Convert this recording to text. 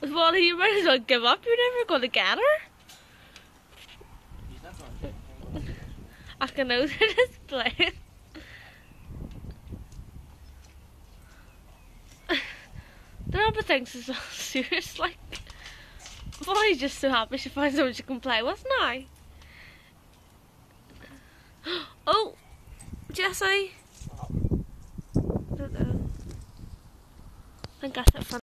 Well, you might as well give up. You're never going to get her. I can know they're just playing. The number thinks it's all serious, like. Bonnie's just so happy she finds someone she can play with now. Jessie. Uh-huh. I don't know. I think that's it for